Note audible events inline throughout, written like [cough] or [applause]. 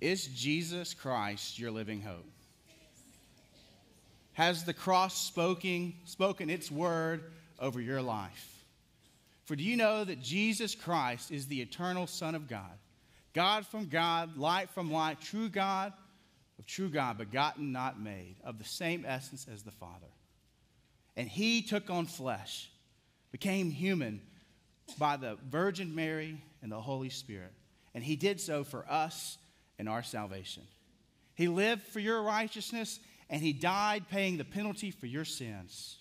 Is Jesus Christ your living hope? Has the cross spoken, spoken its word over your life? For do you know that Jesus Christ is the eternal Son of God? God from God, light from light, true God of true God, begotten, not made, of the same essence as the Father. And he took on flesh, became human by the Virgin Mary and the Holy Spirit. And he did so for us and our salvation. He lived for your righteousness, and he died paying the penalty for your sins,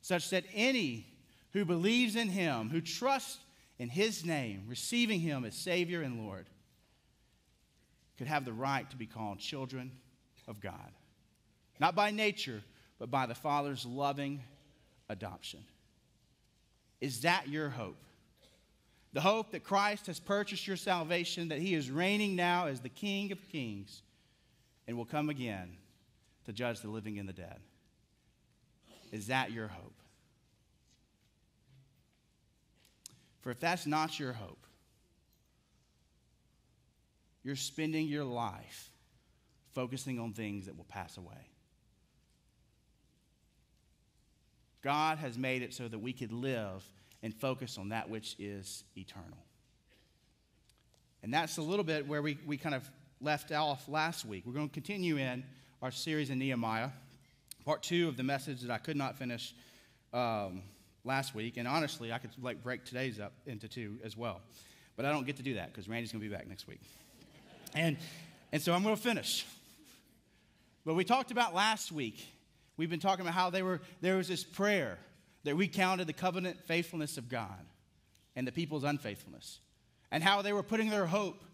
such that any who believes in him, who trusts in his name, receiving him as Savior and Lord, could have the right to be called children of God. Not by nature, but by the Father's loving adoption. Is that your hope? The hope that Christ has purchased your salvation, that he is reigning now as the King of kings and will come again to judge the living and the dead. Is that your hope? For if that's not your hope, you're spending your life focusing on things that will pass away. God has made it so that we could live and focus on that which is eternal. And that's a little bit where we, we kind of left off last week. We're going to continue in our series in Nehemiah, part two of the message that I could not finish um, last week. And honestly, I could like break today's up into two as well. But I don't get to do that because Randy's going to be back next week. And, and so I'm going to finish. But we talked about last week We've been talking about how they were, there was this prayer that recounted the covenant faithfulness of God and the people's unfaithfulness, and how they were putting their hope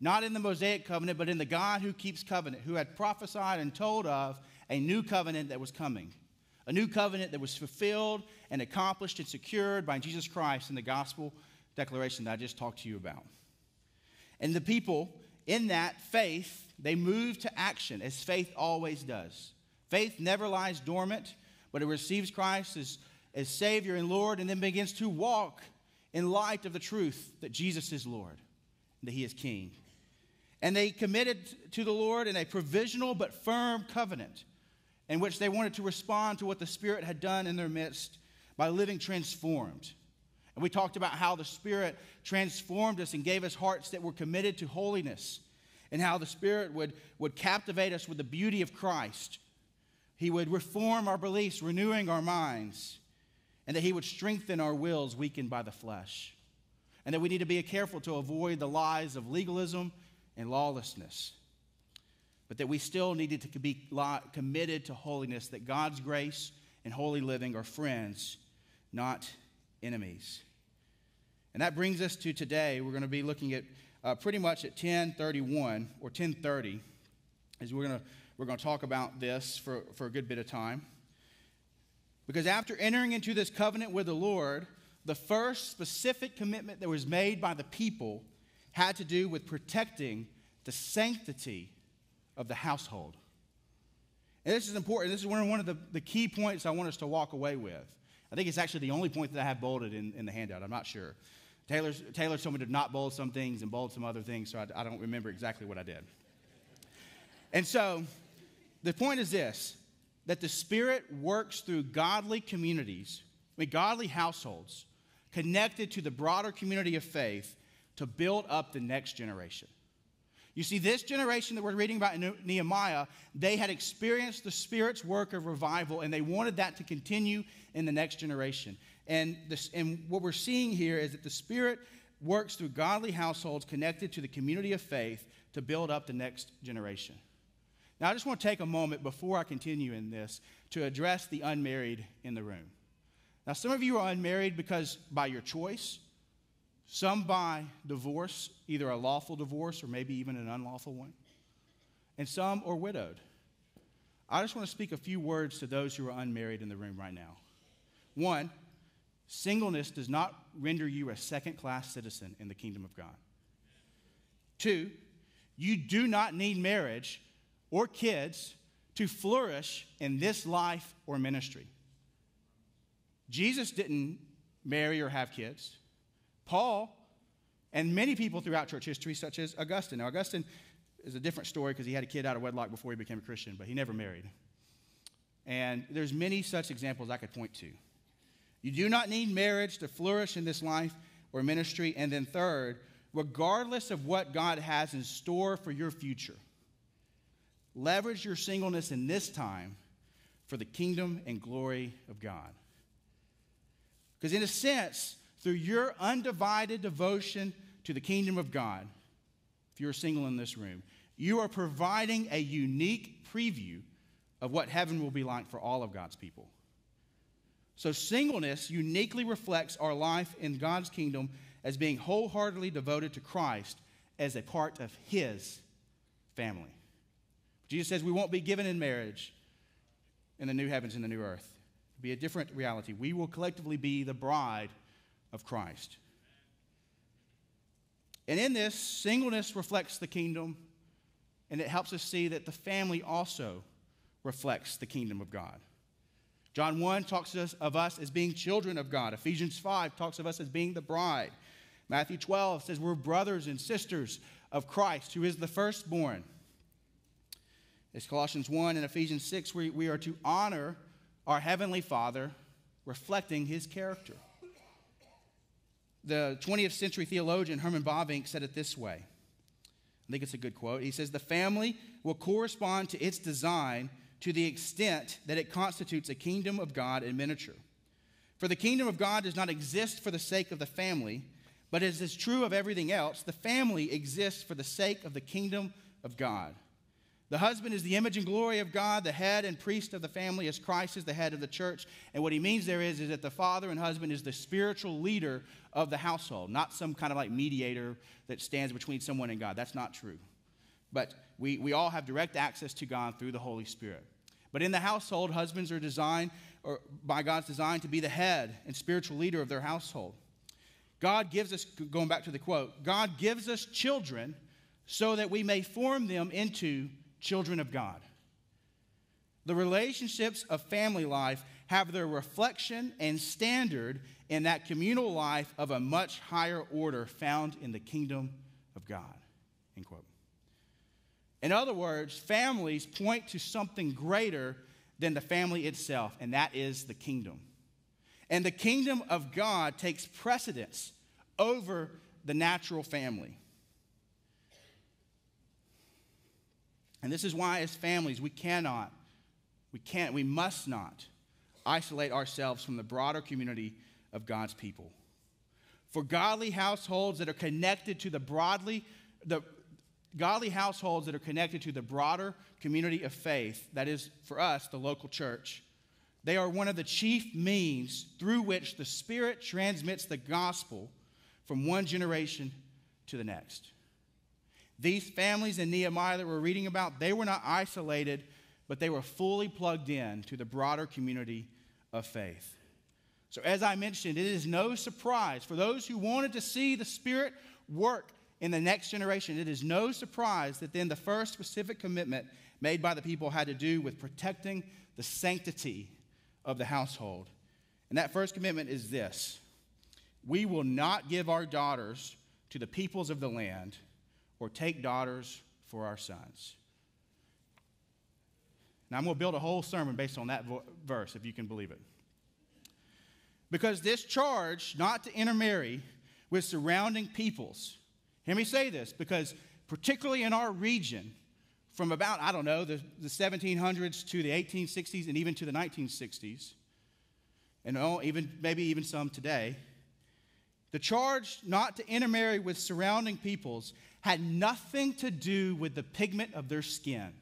not in the Mosaic covenant, but in the God who keeps covenant, who had prophesied and told of a new covenant that was coming, a new covenant that was fulfilled and accomplished and secured by Jesus Christ in the gospel declaration that I just talked to you about. And the people in that faith, they moved to action as faith always does. Faith never lies dormant, but it receives Christ as, as Savior and Lord and then begins to walk in light of the truth that Jesus is Lord, that He is King. And they committed to the Lord in a provisional but firm covenant in which they wanted to respond to what the Spirit had done in their midst by living transformed. And we talked about how the Spirit transformed us and gave us hearts that were committed to holiness, and how the Spirit would, would captivate us with the beauty of Christ he would reform our beliefs, renewing our minds, and that He would strengthen our wills weakened by the flesh. And that we need to be careful to avoid the lies of legalism and lawlessness. But that we still needed to be committed to holiness, that God's grace and holy living are friends, not enemies. And that brings us to today. We're going to be looking at uh, pretty much at 1031 or 1030, as we're going to we're going to talk about this for, for a good bit of time. Because after entering into this covenant with the Lord, the first specific commitment that was made by the people had to do with protecting the sanctity of the household. And this is important. This is one of the, the key points I want us to walk away with. I think it's actually the only point that I have bolded in, in the handout. I'm not sure. Taylor's, Taylor told me to not bold some things and bold some other things, so I, I don't remember exactly what I did. And so the point is this that the Spirit works through godly communities, I mean, godly households, connected to the broader community of faith to build up the next generation. You see, this generation that we're reading about in Nehemiah, they had experienced the Spirit's work of revival, and they wanted that to continue in the next generation. And, this, and what we're seeing here is that the Spirit works through godly households connected to the community of faith to build up the next generation. Now, I just want to take a moment before I continue in this to address the unmarried in the room. Now, some of you are unmarried because by your choice, some by divorce, either a lawful divorce or maybe even an unlawful one, and some are widowed. I just want to speak a few words to those who are unmarried in the room right now. One, singleness does not render you a second class citizen in the kingdom of God. Two, you do not need marriage or kids to flourish in this life or ministry. Jesus didn't marry or have kids. Paul and many people throughout church history, such as Augustine. Now, Augustine is a different story because he had a kid out of wedlock before he became a Christian, but he never married. And there's many such examples I could point to. You do not need marriage to flourish in this life or ministry. And then, third, regardless of what God has in store for your future, leverage your singleness in this time for the kingdom and glory of God. Because, in a sense, through your undivided devotion to the kingdom of God, if you're single in this room, you are providing a unique preview of what heaven will be like for all of God's people. So, singleness uniquely reflects our life in God's kingdom as being wholeheartedly devoted to Christ as a part of His family. Jesus says we won't be given in marriage in the new heavens and the new earth. It'll be a different reality. We will collectively be the bride of Christ. And in this, singleness reflects the kingdom, and it helps us see that the family also reflects the kingdom of God. John 1 talks us of us as being children of God. Ephesians 5 talks of us as being the bride. Matthew 12 says we're brothers and sisters of Christ, who is the firstborn. As Colossians 1 and Ephesians 6, we, we are to honor our Heavenly Father, reflecting His character. The 20th century theologian Herman Bavinck said it this way. I think it's a good quote. He says, The family will correspond to its design to the extent that it constitutes a kingdom of God in miniature. For the kingdom of God does not exist for the sake of the family, but as is true of everything else, the family exists for the sake of the kingdom of God. The husband is the image and glory of God, the head and priest of the family, as Christ is the head of the church. And what he means there is, is that the father and husband is the spiritual leader of the household, not some kind of like mediator that stands between someone and God. That's not true. But we, we all have direct access to God through the Holy Spirit. But in the household, husbands are designed, or by God's design, to be the head and spiritual leader of their household. God gives us, going back to the quote, God gives us children so that we may form them into children of God. The relationships of family life have their reflection and standard in that communal life of a much higher order found in the kingdom of God. End quote. In other words, families point to something greater than the family itself, and that is the kingdom. And the kingdom of God takes precedence over the natural family. And this is why, as families, we cannot, we can't, we must not isolate ourselves from the broader community of God's people. For godly households that are connected to the broadly, the, godly households that are connected to the broader community of faith, that is, for us, the local church, they are one of the chief means through which the Spirit transmits the gospel from one generation to the next. These families in Nehemiah that we're reading about, they were not isolated, but they were fully plugged in to the broader community of faith. So, as I mentioned, it is no surprise for those who wanted to see the Spirit work in the next generation, it is no surprise that then the first specific commitment made by the people had to do with protecting the sanctity of the household. And that first commitment is this We will not give our daughters to the peoples of the land or take daughters for our sons. Now, I'm going to build a whole sermon based on that vo- verse, if you can believe it. Because this charge not to intermarry with surrounding peoples Hear me say this because, particularly in our region, from about, I don't know, the, the 1700s to the 1860s and even to the 1960s, and oh, even, maybe even some today, the charge not to intermarry with surrounding peoples had nothing to do with the pigment of their skin.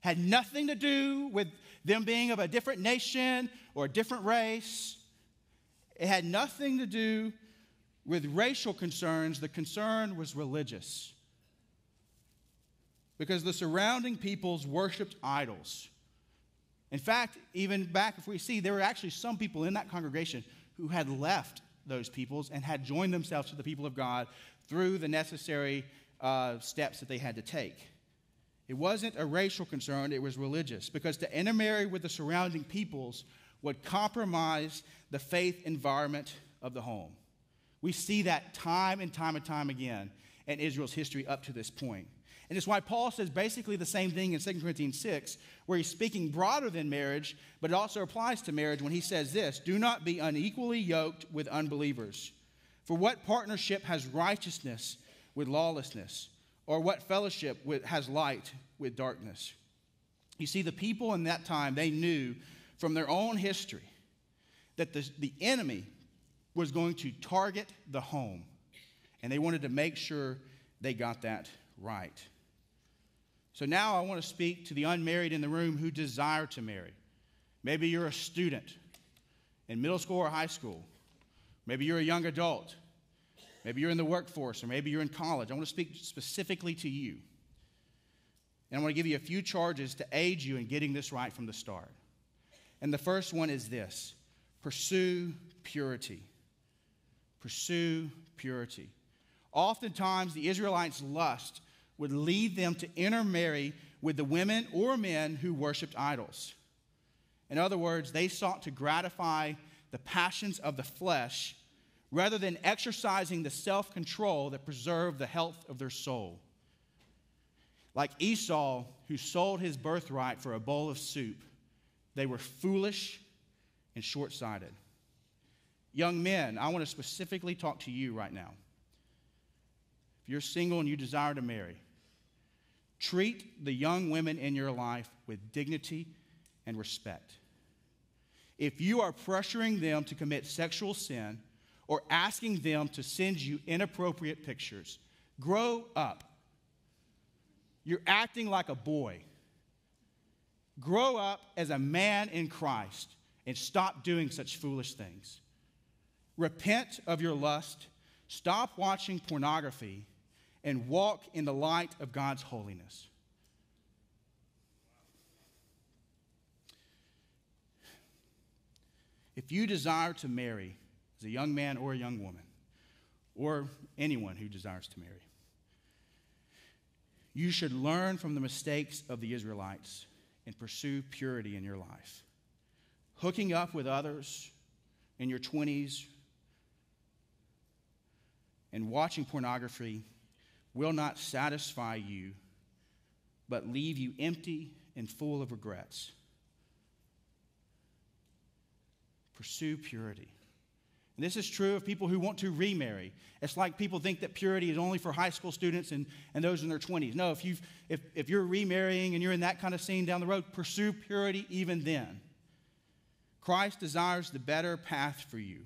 Had nothing to do with them being of a different nation or a different race. It had nothing to do with racial concerns, the concern was religious. Because the surrounding peoples worshiped idols. In fact, even back, if we see, there were actually some people in that congregation who had left those peoples and had joined themselves to the people of God through the necessary uh, steps that they had to take. It wasn't a racial concern, it was religious. Because to intermarry with the surrounding peoples would compromise the faith environment of the home. We see that time and time and time again. in Israel's history up to this point. And it's why Paul says basically the same thing in 2 Corinthians 6, where he's speaking broader than marriage, but it also applies to marriage when he says this Do not be unequally yoked with unbelievers. For what partnership has righteousness with lawlessness? Or what fellowship with, has light with darkness? You see, the people in that time, they knew from their own history that the, the enemy was going to target the home. And they wanted to make sure they got that right. So now I want to speak to the unmarried in the room who desire to marry. Maybe you're a student in middle school or high school. Maybe you're a young adult. Maybe you're in the workforce, or maybe you're in college. I want to speak specifically to you. And I want to give you a few charges to aid you in getting this right from the start. And the first one is this pursue purity. Pursue purity. Oftentimes, the Israelites' lust would lead them to intermarry with the women or men who worshiped idols. In other words, they sought to gratify the passions of the flesh rather than exercising the self control that preserved the health of their soul. Like Esau, who sold his birthright for a bowl of soup, they were foolish and short sighted. Young men, I want to specifically talk to you right now. If you're single and you desire to marry, treat the young women in your life with dignity and respect. If you are pressuring them to commit sexual sin or asking them to send you inappropriate pictures, grow up. You're acting like a boy. Grow up as a man in Christ and stop doing such foolish things. Repent of your lust, stop watching pornography, and walk in the light of God's holiness. If you desire to marry as a young man or a young woman, or anyone who desires to marry, you should learn from the mistakes of the Israelites and pursue purity in your life. Hooking up with others in your 20s and watching pornography will not satisfy you, but leave you empty and full of regrets. Pursue purity. And this is true of people who want to remarry. It's like people think that purity is only for high school students and, and those in their 20s. No, if, you've, if, if you're remarrying and you're in that kind of scene down the road, pursue purity even then. Christ desires the better path for you.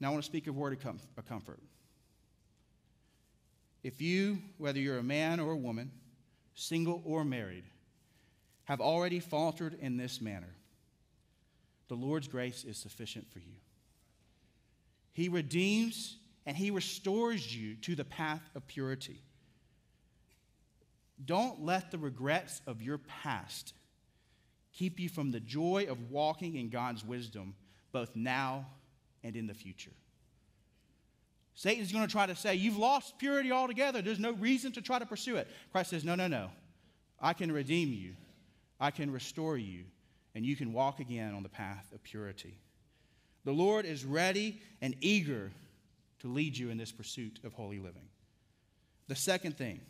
Now, I want to speak a word of comfort. If you, whether you're a man or a woman, single or married, have already faltered in this manner, the Lord's grace is sufficient for you. He redeems and He restores you to the path of purity. Don't let the regrets of your past keep you from the joy of walking in God's wisdom, both now and in the future. Satan's going to try to say, You've lost purity altogether. There's no reason to try to pursue it. Christ says, No, no, no. I can redeem you, I can restore you, and you can walk again on the path of purity. The Lord is ready and eager to lead you in this pursuit of holy living. The second thing,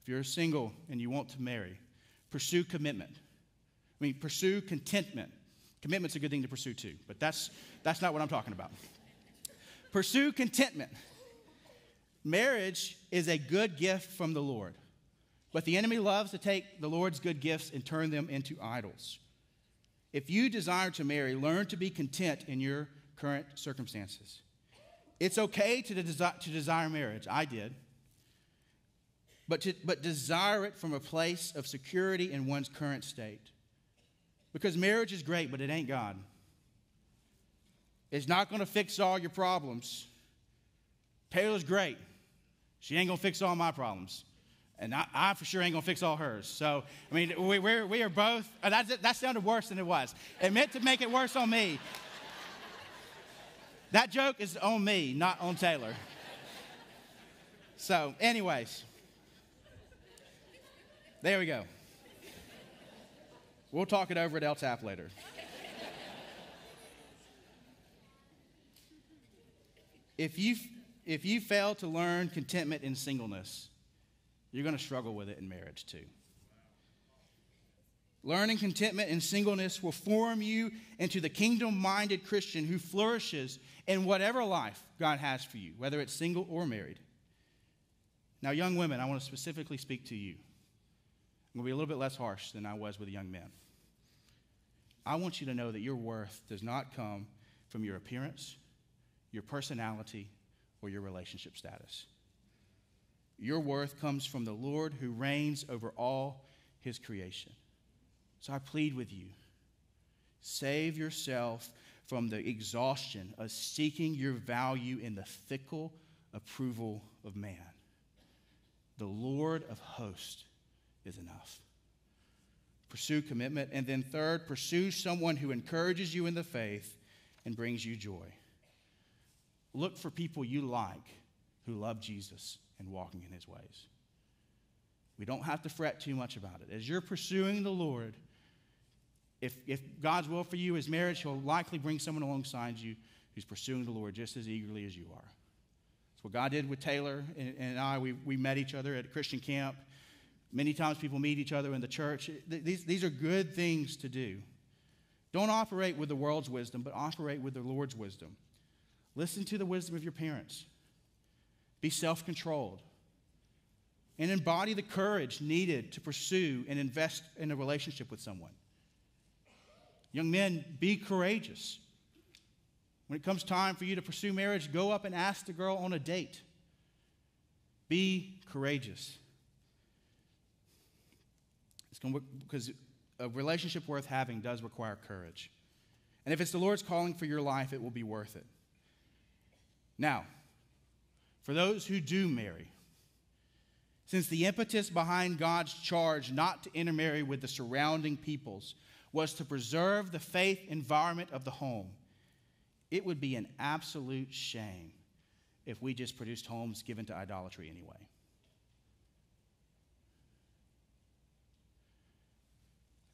if you're single and you want to marry, pursue commitment. I mean, pursue contentment. Commitment's a good thing to pursue too, but that's, that's not what I'm talking about. Pursue contentment. Marriage is a good gift from the Lord, but the enemy loves to take the Lord's good gifts and turn them into idols. If you desire to marry, learn to be content in your current circumstances. It's okay to, desi- to desire marriage. I did. But, to, but desire it from a place of security in one's current state. Because marriage is great, but it ain't God. It's not going to fix all your problems. Taylor's great. She ain't going to fix all my problems. And I, I, for sure ain't going to fix all hers. So, I mean, we, we're, we are both, uh, that, that sounded worse than it was. It meant to make it worse on me. That joke is on me, not on Taylor. So, anyways, there we go. We'll talk it over at LTAP later. If you if you fail to learn contentment in singleness, you're going to struggle with it in marriage too. Learning contentment in singleness will form you into the kingdom minded Christian who flourishes in whatever life God has for you, whether it's single or married. Now, young women, I want to specifically speak to you. I'm going to be a little bit less harsh than I was with young men. I want you to know that your worth does not come from your appearance, your personality, or your relationship status. Your worth comes from the Lord who reigns over all his creation. So I plead with you save yourself from the exhaustion of seeking your value in the fickle approval of man. The Lord of hosts is enough. Pursue commitment. And then, third, pursue someone who encourages you in the faith and brings you joy. Look for people you like who love Jesus and walking in his ways. We don't have to fret too much about it. As you're pursuing the Lord, if, if God's will for you is marriage, He'll likely bring someone alongside you who's pursuing the Lord just as eagerly as you are. That's what God did with Taylor and, and I. We, we met each other at a Christian camp. Many times people meet each other in the church. These, these are good things to do. Don't operate with the world's wisdom, but operate with the Lord's wisdom. Listen to the wisdom of your parents. Be self controlled. And embody the courage needed to pursue and invest in a relationship with someone. Young men, be courageous. When it comes time for you to pursue marriage, go up and ask the girl on a date. Be courageous. It's going to, work because a relationship worth having does require courage. And if it's the Lord's calling for your life, it will be worth it. Now, for those who do marry, since the impetus behind God's charge not to intermarry with the surrounding peoples was to preserve the faith environment of the home. It would be an absolute shame if we just produced homes given to idolatry anyway.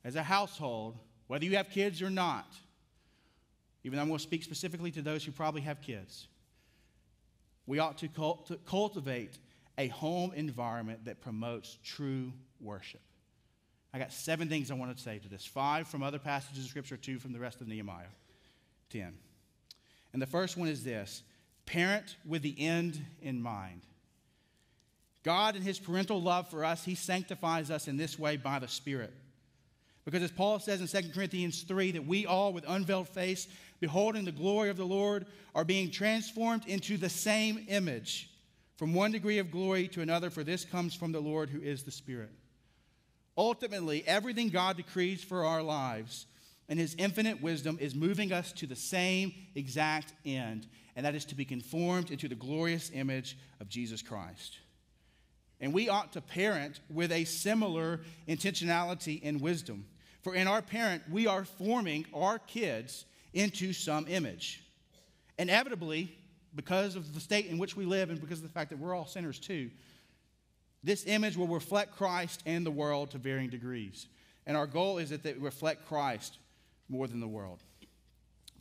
As a household, whether you have kids or not, even though I'm going to speak specifically to those who probably have kids, we ought to cultivate a home environment that promotes true worship. I got seven things I want to say to this five from other passages of Scripture, two from the rest of Nehemiah 10. And the first one is this parent with the end in mind. God, in his parental love for us, he sanctifies us in this way by the Spirit. Because as Paul says in 2 Corinthians 3, that we all, with unveiled face, beholding the glory of the Lord, are being transformed into the same image, from one degree of glory to another, for this comes from the Lord who is the Spirit. Ultimately, everything God decrees for our lives and his infinite wisdom is moving us to the same exact end, and that is to be conformed into the glorious image of Jesus Christ. And we ought to parent with a similar intentionality and wisdom. For in our parent, we are forming our kids into some image. Inevitably, because of the state in which we live and because of the fact that we're all sinners too, this image will reflect Christ and the world to varying degrees. And our goal is that they reflect Christ more than the world.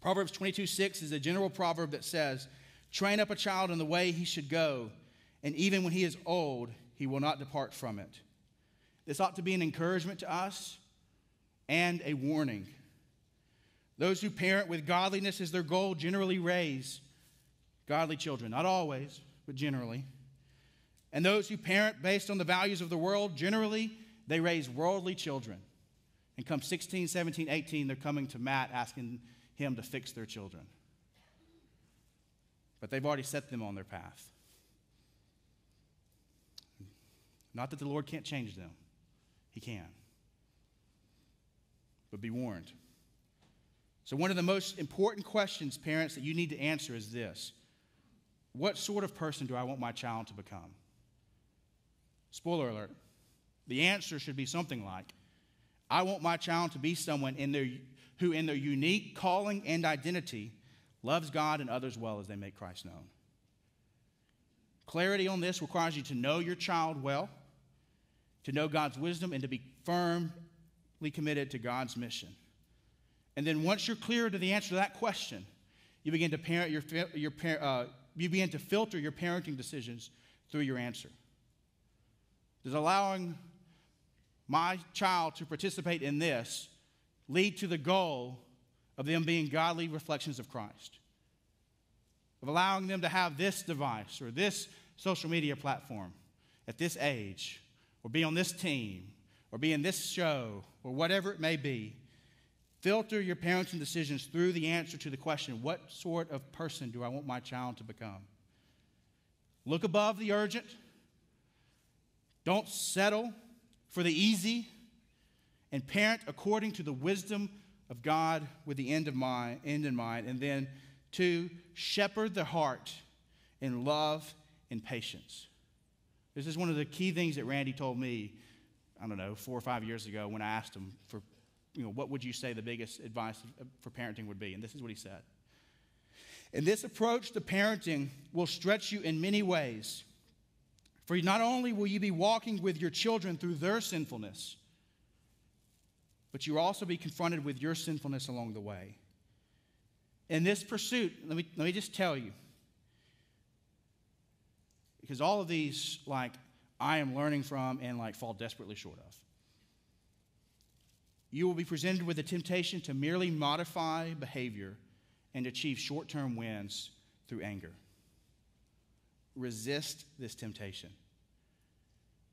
Proverbs 22 6 is a general proverb that says, Train up a child in the way he should go, and even when he is old, he will not depart from it. This ought to be an encouragement to us and a warning. Those who parent with godliness as their goal generally raise godly children. Not always, but generally. And those who parent based on the values of the world, generally, they raise worldly children. And come 16, 17, 18, they're coming to Matt asking him to fix their children. But they've already set them on their path. Not that the Lord can't change them, He can. But be warned. So, one of the most important questions, parents, that you need to answer is this What sort of person do I want my child to become? Spoiler alert. The answer should be something like I want my child to be someone in their, who, in their unique calling and identity, loves God and others well as they make Christ known. Clarity on this requires you to know your child well, to know God's wisdom, and to be firmly committed to God's mission. And then once you're clear to the answer to that question, you begin to parent your, your uh, you begin to filter your parenting decisions through your answer? Does allowing my child to participate in this lead to the goal of them being godly reflections of Christ? Of allowing them to have this device or this social media platform at this age, or be on this team, or be in this show, or whatever it may be. Filter your parenting decisions through the answer to the question what sort of person do I want my child to become? Look above the urgent. Don't settle for the easy. And parent according to the wisdom of God with the end, of mind, end in mind. And then, two, shepherd the heart in love and patience. This is one of the key things that Randy told me, I don't know, four or five years ago when I asked him for, you know, what would you say the biggest advice for parenting would be? And this is what he said. And this approach to parenting will stretch you in many ways. For not only will you be walking with your children through their sinfulness, but you will also be confronted with your sinfulness along the way. In this pursuit, let me, let me just tell you, because all of these, like, I am learning from and, like, fall desperately short of. You will be presented with a temptation to merely modify behavior and achieve short term wins through anger. Resist this temptation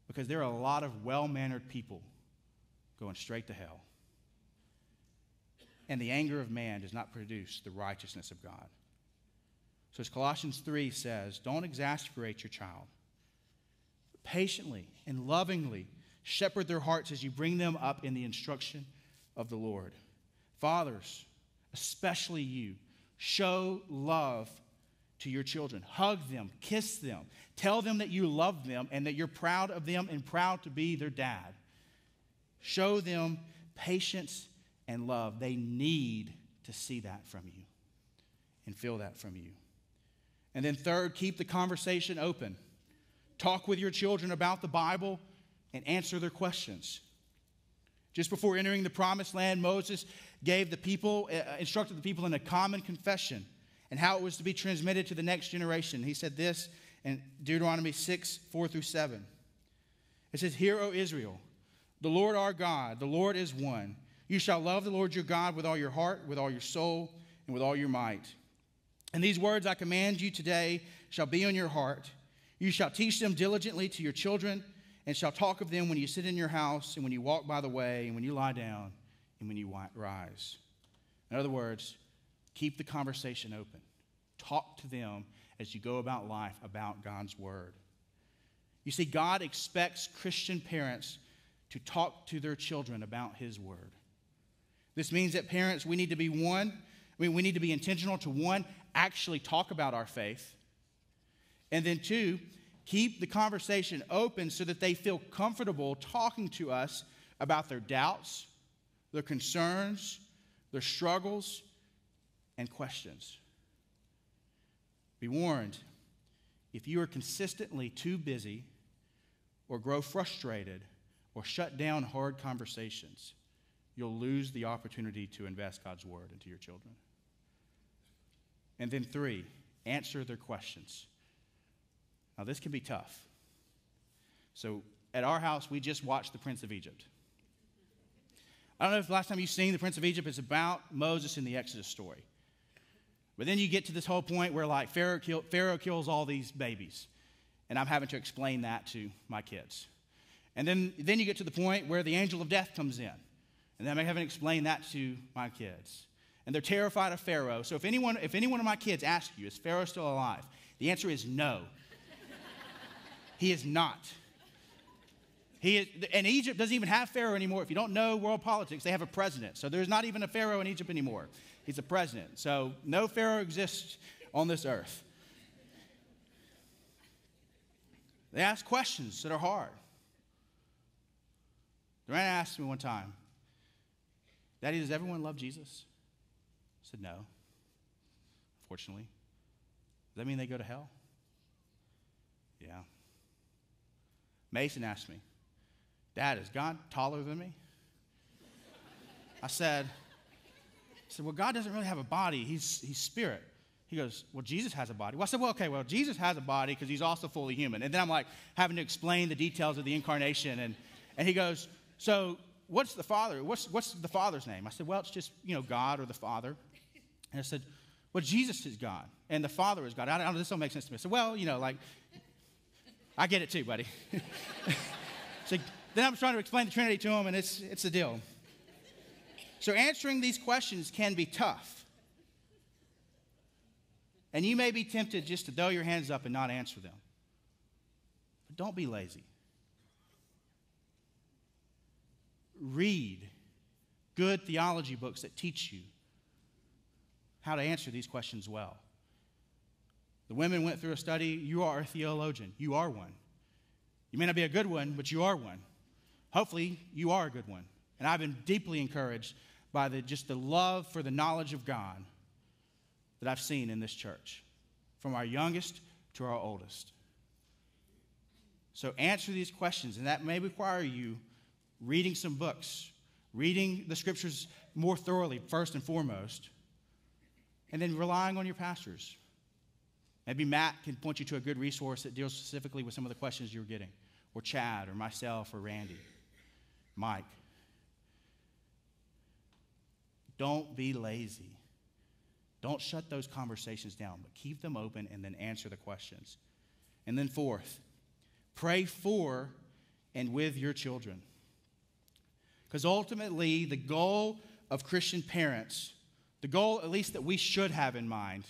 because there are a lot of well mannered people going straight to hell. And the anger of man does not produce the righteousness of God. So, as Colossians 3 says, don't exasperate your child. Patiently and lovingly shepherd their hearts as you bring them up in the instruction of the Lord. Fathers, especially you, show love to your children. Hug them, kiss them, tell them that you love them and that you're proud of them and proud to be their dad. Show them patience and love. They need to see that from you and feel that from you. And then, third, keep the conversation open. Talk with your children about the Bible and answer their questions. Just before entering the promised land, Moses gave the people, uh, instructed the people in a common confession and how it was to be transmitted to the next generation. He said this in Deuteronomy 6 4 through 7. It says, Hear, O Israel, the Lord our God, the Lord is one. You shall love the Lord your God with all your heart, with all your soul, and with all your might. And these words I command you today shall be on your heart. You shall teach them diligently to your children, and shall talk of them when you sit in your house, and when you walk by the way, and when you lie down, and when you rise. In other words, keep the conversation open. Talk to them as you go about life about God's word. You see, God expects Christian parents to talk to their children about His word. This means that parents, we need to be one, I mean, we need to be intentional to one, actually talk about our faith. And then two, keep the conversation open so that they feel comfortable talking to us about their doubts, their concerns, their struggles, and questions. Be warned if you are consistently too busy or grow frustrated or shut down hard conversations, you'll lose the opportunity to invest God's word into your children. And then, three, answer their questions. Now, this can be tough. So, at our house, we just watched The Prince of Egypt. I don't know if the last time you've seen The Prince of Egypt is about Moses in the Exodus story. But then you get to this whole point where, like, Pharaoh, kill, Pharaoh kills all these babies. And I'm having to explain that to my kids. And then, then you get to the point where the angel of death comes in. And then I'm having to explain that to my kids and they're terrified of Pharaoh. So if anyone, if any one of my kids ask you, is Pharaoh still alive? The answer is no. He is not. He is, and Egypt doesn't even have Pharaoh anymore. If you don't know world politics, they have a president. So there's not even a Pharaoh in Egypt anymore. He's a president. So no Pharaoh exists on this earth. They ask questions that are hard. Durant asked me one time, Daddy, does everyone love Jesus? I said, No. Fortunately. Does that mean they go to hell? Yeah. Mason asked me, Dad, is God taller than me? I said, I said, Well, God doesn't really have a body, He's, he's spirit. He goes, Well, Jesus has a body. Well, I said, Well, okay, well, Jesus has a body because he's also fully human. And then I'm like having to explain the details of the incarnation. And, and he goes, So what's the Father? What's, what's the Father's name? I said, Well, it's just, you know, God or the Father. And I said, Well, Jesus is God and the Father is God. I don't, know. this don't make sense to me. I said, Well, you know, like, I get it too, buddy. [laughs] so then I'm trying to explain the Trinity to him, and it's, it's a deal. So answering these questions can be tough. And you may be tempted just to throw your hands up and not answer them. But don't be lazy. Read good theology books that teach you how to answer these questions well. The women went through a study. You are a theologian. You are one. You may not be a good one, but you are one. Hopefully, you are a good one. And I've been deeply encouraged by the, just the love for the knowledge of God that I've seen in this church, from our youngest to our oldest. So answer these questions, and that may require you reading some books, reading the scriptures more thoroughly, first and foremost, and then relying on your pastors. Maybe Matt can point you to a good resource that deals specifically with some of the questions you're getting, or Chad, or myself, or Randy, Mike. Don't be lazy. Don't shut those conversations down, but keep them open and then answer the questions. And then, fourth, pray for and with your children. Because ultimately, the goal of Christian parents, the goal at least that we should have in mind,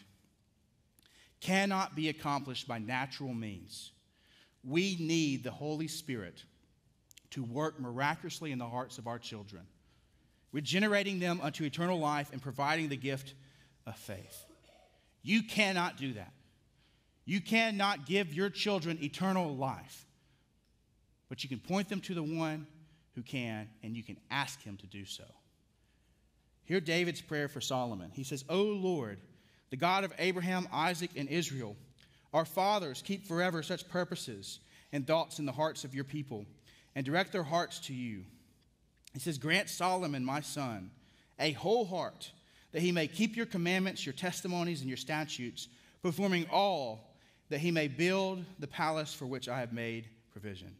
cannot be accomplished by natural means. We need the Holy Spirit to work miraculously in the hearts of our children, regenerating them unto eternal life and providing the gift of faith. You cannot do that. You cannot give your children eternal life, but you can point them to the one who can, and you can ask him to do so. Hear David's prayer for Solomon. He says, O Lord, the God of Abraham, Isaac, and Israel. Our fathers keep forever such purposes and thoughts in the hearts of your people, and direct their hearts to you. He says, Grant Solomon, my son, a whole heart, that he may keep your commandments, your testimonies, and your statutes, performing all that he may build the palace for which I have made provision.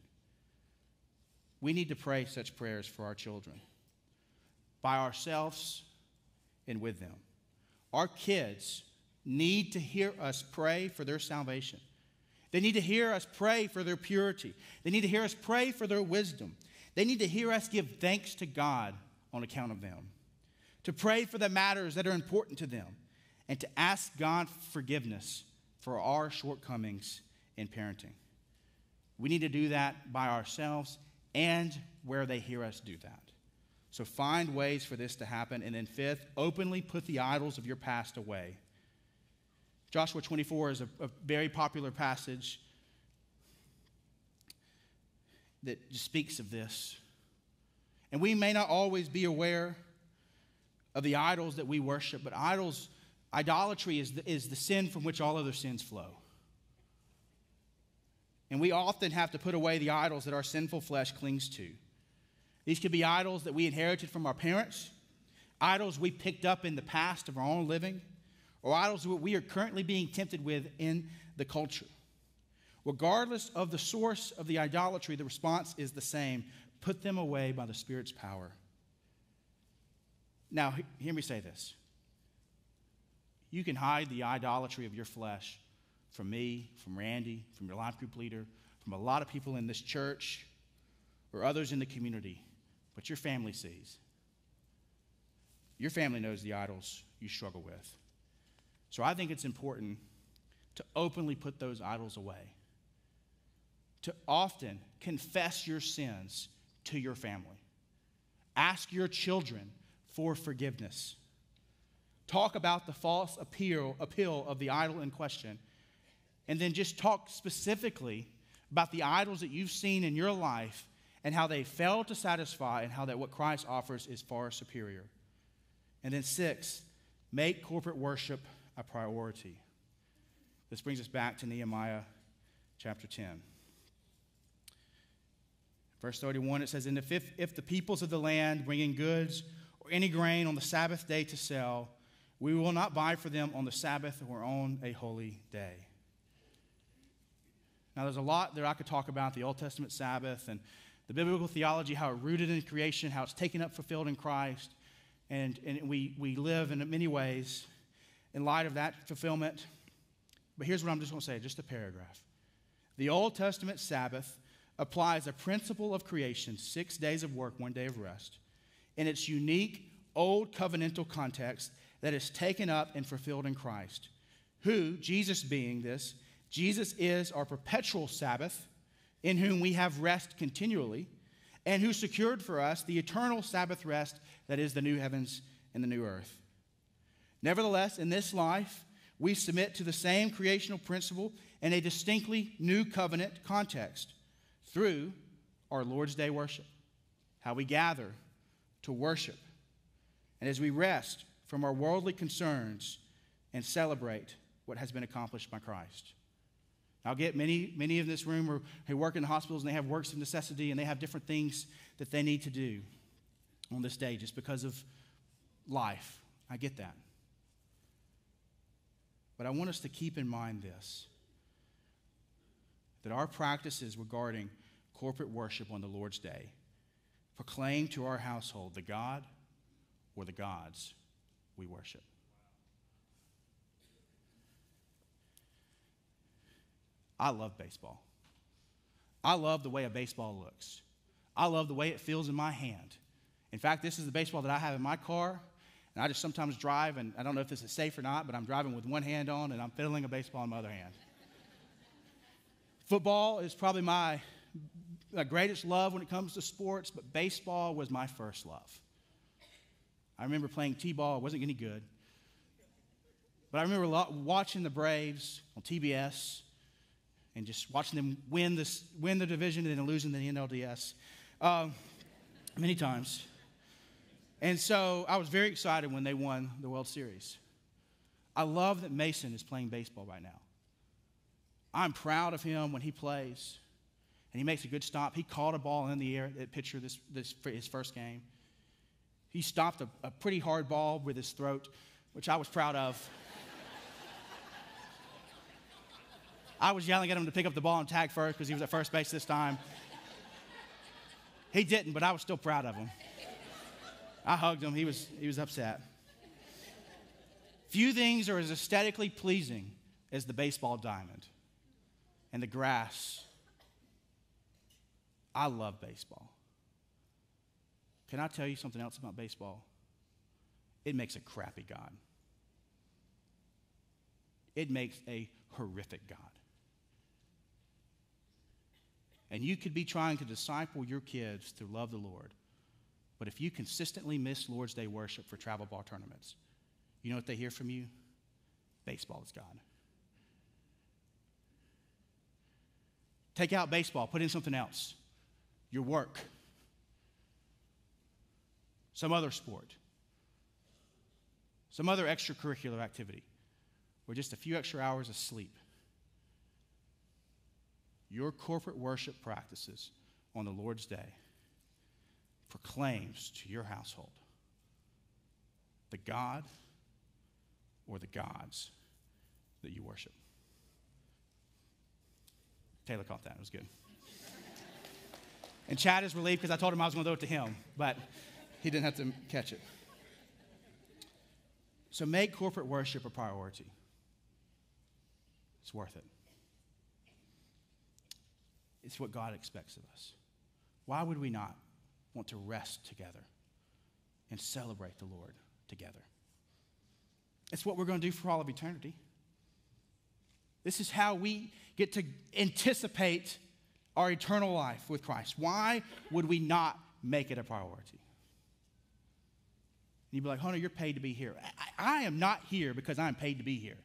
We need to pray such prayers for our children by ourselves and with them. Our kids need to hear us pray for their salvation. They need to hear us pray for their purity. They need to hear us pray for their wisdom. They need to hear us give thanks to God on account of them, to pray for the matters that are important to them, and to ask God forgiveness for our shortcomings in parenting. We need to do that by ourselves and where they hear us do that. So find ways for this to happen. And then, fifth, openly put the idols of your past away. Joshua 24 is a, a very popular passage that speaks of this. And we may not always be aware of the idols that we worship, but idols, idolatry is the, is the sin from which all other sins flow. And we often have to put away the idols that our sinful flesh clings to. These could be idols that we inherited from our parents, idols we picked up in the past of our own living, or idols that we are currently being tempted with in the culture. Regardless of the source of the idolatry, the response is the same put them away by the Spirit's power. Now, hear me say this. You can hide the idolatry of your flesh from me, from Randy, from your life group leader, from a lot of people in this church, or others in the community but your family sees. Your family knows the idols you struggle with. So I think it's important to openly put those idols away, to often confess your sins to your family. Ask your children for forgiveness. Talk about the false appeal, appeal of the idol in question, and then just talk specifically about the idols that you've seen in your life and how they fail to satisfy, and how that what Christ offers is far superior. And then, six, make corporate worship a priority. This brings us back to Nehemiah chapter 10. Verse 31, it says, And if, if the peoples of the land bring in goods or any grain on the Sabbath day to sell, We will not buy for them on the Sabbath or on a holy day. Now, there's a lot that I could talk about the Old Testament Sabbath and the biblical theology, how it's rooted in creation, how it's taken up, fulfilled in Christ. And, and we, we live in many ways in light of that fulfillment. But here's what I'm just going to say just a paragraph. The Old Testament Sabbath applies a principle of creation, six days of work, one day of rest, in its unique old covenantal context that is taken up and fulfilled in Christ, who, Jesus being this, Jesus is our perpetual Sabbath, in whom we have rest continually, and who secured for us the eternal Sabbath rest that is the new heavens and the new earth. Nevertheless, in this life, we submit to the same creational principle in a distinctly new covenant context through our Lord's Day worship, how we gather to worship, and as we rest from our worldly concerns and celebrate what has been accomplished by Christ. I'll get many, many in this room are, who work in hospitals and they have works of necessity and they have different things that they need to do on this day just because of life. I get that. But I want us to keep in mind this that our practices regarding corporate worship on the Lord's Day proclaim to our household the God or the gods we worship. I love baseball. I love the way a baseball looks. I love the way it feels in my hand. In fact, this is the baseball that I have in my car, and I just sometimes drive, and I don't know if this is safe or not, but I'm driving with one hand on and I'm fiddling a baseball in my other hand. Football is probably my, greatest love when it comes to sports, but baseball was my first love. I remember playing T ball, it wasn't any good. But I remember watching the Braves on TBS and just watching them win, this, win the division and then losing the NLDS um, many times. And so I was very excited when they won the World Series. I love that Mason is playing baseball right now. I'm proud of him when he plays and he makes a good stop. He caught a ball in the air at pitcher this, this his first game. He stopped a, a pretty hard ball with his throat, which I was proud of. I was yelling at him to pick up the ball and tag first because he was at first base this time. He didn't, but I was still proud of him. I hugged him. He was, he was upset. Few things are as aesthetically pleasing as the baseball diamond and the grass. I love baseball. Can I tell you something else about baseball? It makes a crappy God. It makes a horrific God. And you could be trying to disciple your kids to love the Lord. But if you consistently miss Lord's Day worship for travel ball tournaments, you know what they hear from you? Baseball is God. Take out baseball, put in something else. Your work, some other sport, some other extracurricular activity, or just a few extra hours of sleep your corporate worship practices on the Lord's day proclaims to your household the God or the gods that you worship. Taylor caught that. It was good. And Chad is relieved because I told him I was going to throw it to him, but he didn't have to catch it. So make corporate worship a priority. It's worth it. It's what God expects of us. Why would we not want to rest together and celebrate the Lord together? It's what we're going to do for all of eternity. This is how we get to anticipate our eternal life with Christ. Why would we not make it a priority? You'd be like, Hunter, you're paid to be here. I, I, am not here because I'm paid to be here.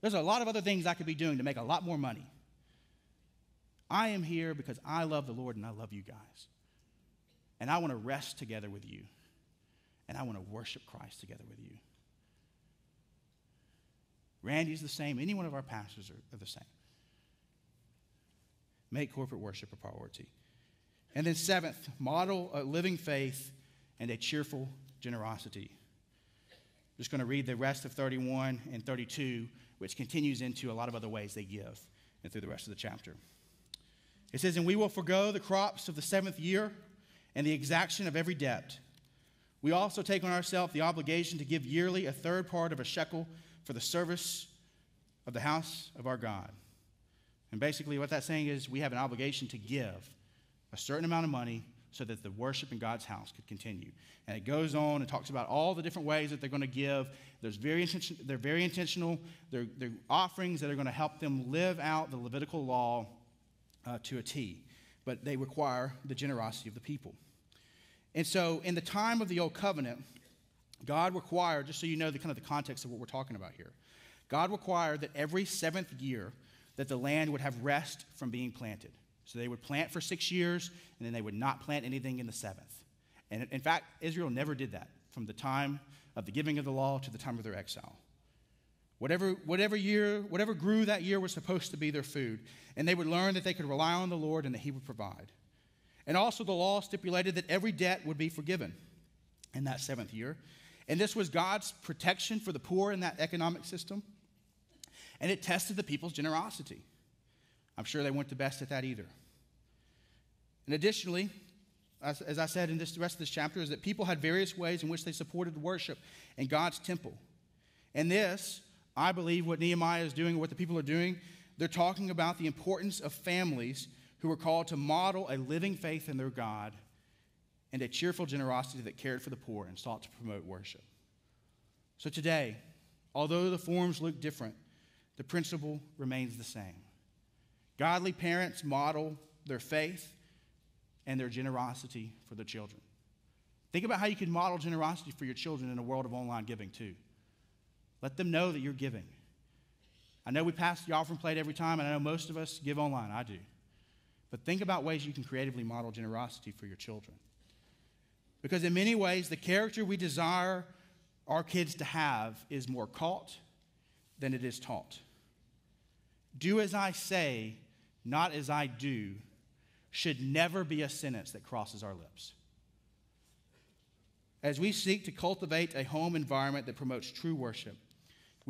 There's a lot of other things I could be doing to make a lot more money. I am here because I love the Lord and I love you guys. And I want to rest together with you. And I want to worship Christ together with you. Randy's the same. Any one of our pastors are, are the same. Make corporate worship a priority. And then, seventh, model a living faith and a cheerful generosity. I'm just going to read the rest of 31 and 32, which continues into a lot of other ways they give and through the rest of the chapter. It says, And we will forego the crops of the seventh year and the exaction of every debt. We also take on ourselves the obligation to give yearly a third part of a shekel for the service of the house of our God. And basically, what that's saying is we have an obligation to give a certain amount of money so that the worship in God's house could continue. And it goes on and talks about all the different ways that they're going to give. There's very they're very intentional. They're, they're offerings that are going to help them live out the Levitical law uh, to a T. But they require the generosity of the people. And so, in the time of the Old Covenant, God required, just so you know the kind of the context of what we're talking about here, God required that every seventh year that the land would have rest from being planted. So they would plant for six years, and then they would not plant anything in the seventh. And in fact, Israel never did that from the time of the giving of the law to the time of their exile. Whatever, whatever year, whatever grew that year was supposed to be their food. And they would learn that they could rely on the Lord and that He would provide. And also, the law stipulated that every debt would be forgiven in that seventh year. And this was God's protection for the poor in that economic system. And it tested the people's generosity. I'm sure they weren't the best at that either. And additionally, as, as I said in this, the rest of this chapter, is that people had various ways in which they supported worship in God's temple. And this, I believe, what Nehemiah is doing, what the people are doing, they're talking about the importance of families who are called to model a living faith in their God and a cheerful generosity that cared for the poor and sought to promote worship. So today, although the forms look different, the principle remains the same. Godly parents model their faith and their generosity for their children. Think about how you can model generosity for your children in a world of online giving, too. Let them know that you're giving. I know we pass the offering plate every time, and I know most of us give online. I do. But think about ways you can creatively model generosity for your children. Because in many ways, the character we desire our kids to have is more caught than it is taught. Do as I say, not as I do, should never be a sentence that crosses our lips. As we seek to cultivate a home environment that promotes true worship,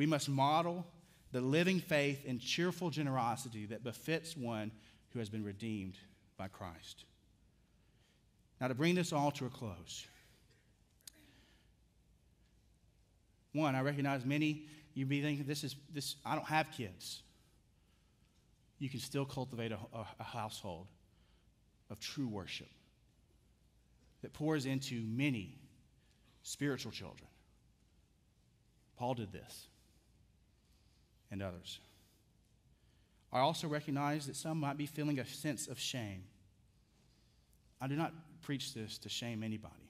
we must model the living faith and cheerful generosity that befits one who has been redeemed by Christ. Now, to bring this all to a close, one, I recognize many you'd be thinking this is this. I don't have kids. You can still cultivate a, a, a household of true worship that pours into many spiritual children. Paul did this, and others. I also recognize that some might be feeling a sense of shame. I do not preach this to shame anybody.